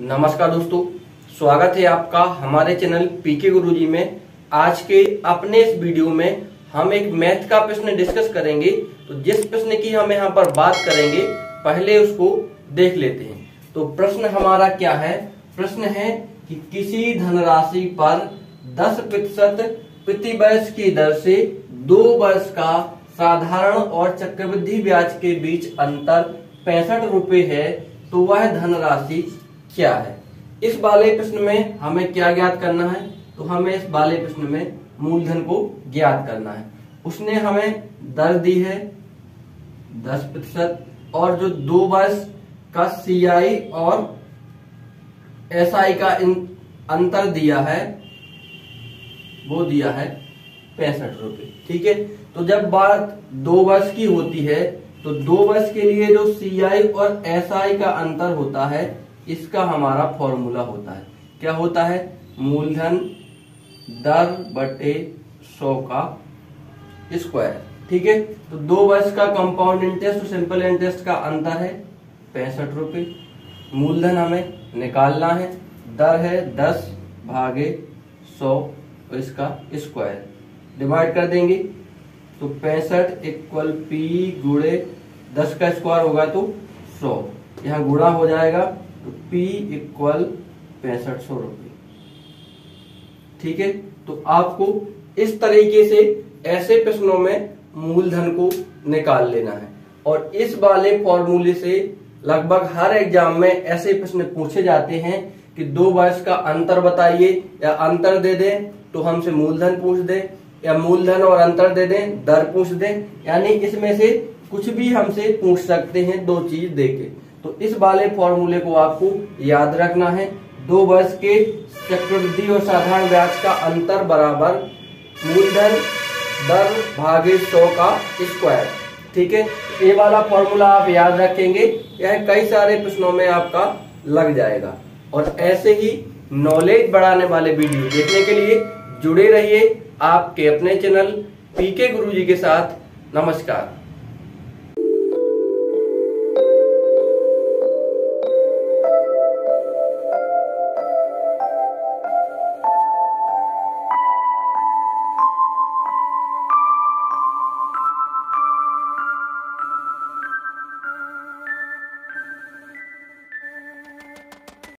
नमस्कार दोस्तों, स्वागत है आपका हमारे चैनल पीके गुरुजी में। आज के अपने इस वीडियो में हम एक मैथ का प्रश्न डिस्कस करेंगे। तो जिस प्रश्न की हम यहाँ पर बात करेंगे, पहले उसको देख लेते हैं। तो प्रश्न हमारा क्या है? प्रश्न है कि किसी धनराशि पर 10 प्रतिशत प्रति वर्ष की दर से दो वर्ष का साधारण और चक्रवृद्धि ब्याज के बीच अंतर पैंसठ रुपए है तो वह धनराशि क्या है? इस वाले प्रश्न में हमें क्या ज्ञात करना है? तो हमें इस वाले प्रश्न में मूलधन को ज्ञात करना है। उसने हमें दर दी है दस प्रतिशत और जो दो वर्ष का सीआई और एसआई का अंतर दिया है, वो दिया है पैंसठ रुपए। ठीक है? तो जब बात दो वर्ष की होती है तो दो वर्ष के लिए जो सीआई और एसआई का अंतर होता है इसका हमारा फॉर्मूला होता है। क्या होता है? मूलधन दर बटे सौ का स्क्वायर। ठीक है? तो दो वर्ष का कंपाउंड इंटरेस्ट और सिंपल इंटरेस्ट का अंतर है पैंसठ रुपए। मूलधन हमें निकालना है। दर है दस भागे सौ इसका स्क्वायर। डिवाइड कर देंगे। तो पैंसठ इक्वल पी गुड़े दस का स्क्वायर होगा तो सौ। यहाँ गुणा हो जाएगा तो P इक्वल पैंसठ सौ रुपये। ठीक है? तो आपको इस तरीके से ऐसे प्रश्नों में मूलधन को निकाल लेना है। और इस वाले फॉर्मूले से लगभग हर एग्ज़ाम में ऐसे प्रश्न पूछे जाते हैं कि दो वर्ष का अंतर बताइए, या अंतर दे दें तो हमसे मूलधन पूछ दें, या मूलधन और अंतर दे दें, दर पूछ दें। यानी इसमें से कुछ भी हमसे पूछ सकते हैं दो चीज़ देके। तो इस वाले फॉर्मूले को आपको याद रखना है। दो वर्ष के चक्रवृद्धि और साधारण ब्याज का अंतर बराबर मूलधन दर भागे सौ का स्क्वायर। ठीक है? ये वाला फॉर्मूला आप याद रखेंगे यह कई सारे प्रश्नों में आपका लग जाएगा। और ऐसे ही नॉलेज बढ़ाने वाले वीडियो देखने के लिए जुड़े रहिए आपके अपने चैनल पीके गुरुजी के साथ। नमस्कार।